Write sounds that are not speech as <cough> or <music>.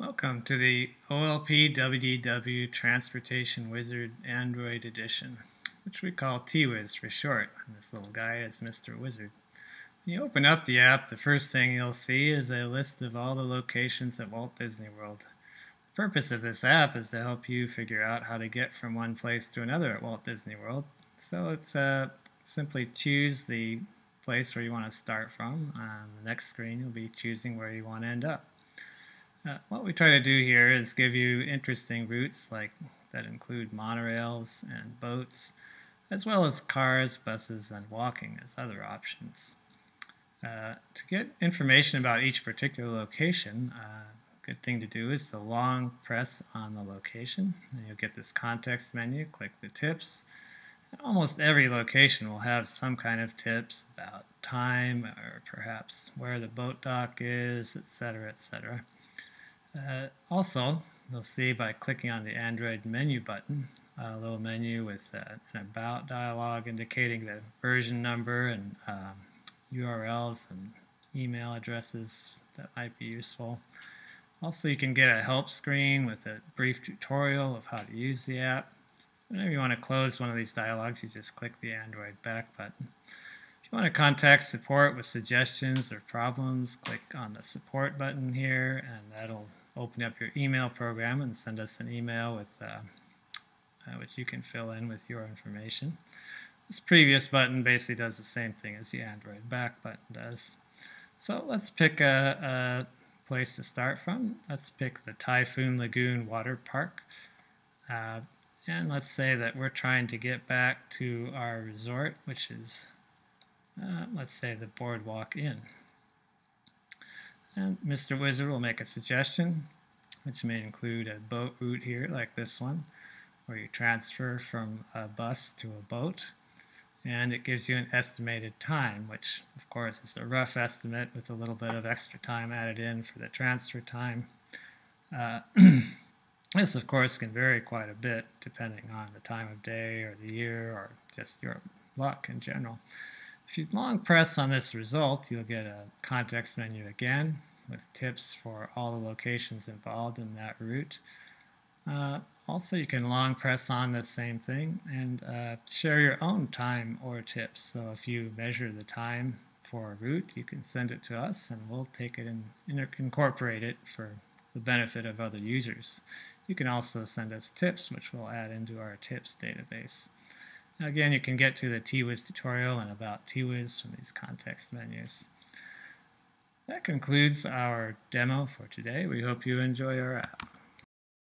Welcome to the OLP WDW Transportation Wizard Android Edition, which we call TWiz for short. And this little guy is Mr. Wizard. When you open up the app, the first thing you'll see is a list of all the locations at Walt Disney World. The purpose of this app is to help you figure out how to get from one place to another at Walt Disney World. So it's uh, simply choose the place where you want to start from. On the next screen, you'll be choosing where you want to end up. Uh, what we try to do here is give you interesting routes like that include monorails and boats, as well as cars, buses, and walking as other options. Uh, to get information about each particular location, a uh, good thing to do is to long press on the location, and you'll get this context menu. Click the tips. Almost every location will have some kind of tips about time or perhaps where the boat dock is, etc., etc. Uh, also, you'll see by clicking on the Android menu button, a little menu with uh, an About dialog indicating the version number and um, URLs and email addresses that might be useful. Also, you can get a help screen with a brief tutorial of how to use the app. Whenever you want to close one of these dialogues, you just click the Android back button. If you want to contact support with suggestions or problems, click on the support button here, and that'll open up your email program and send us an email with uh, uh, which you can fill in with your information. This previous button basically does the same thing as the Android back button does. So let's pick a, a place to start from. Let's pick the Typhoon Lagoon Water Park. Uh, and let's say that we're trying to get back to our resort, which is, uh, let's say, the Boardwalk Inn. And Mr. Wizard will make a suggestion, which may include a boat route here, like this one, where you transfer from a bus to a boat. And it gives you an estimated time, which, of course, is a rough estimate with a little bit of extra time added in for the transfer time. Uh, <clears throat> this, of course, can vary quite a bit depending on the time of day or the year or just your luck in general. If you long press on this result, you'll get a context menu again with tips for all the locations involved in that route. Uh, also, you can long press on the same thing and uh, share your own time or tips. So if you measure the time for a route, you can send it to us and we'll take it and incorporate it for the benefit of other users. You can also send us tips, which we'll add into our tips database. Again, you can get to the TWiz tutorial and about TWiz from these context menus. That concludes our demo for today. We hope you enjoy our app.